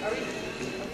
Are we?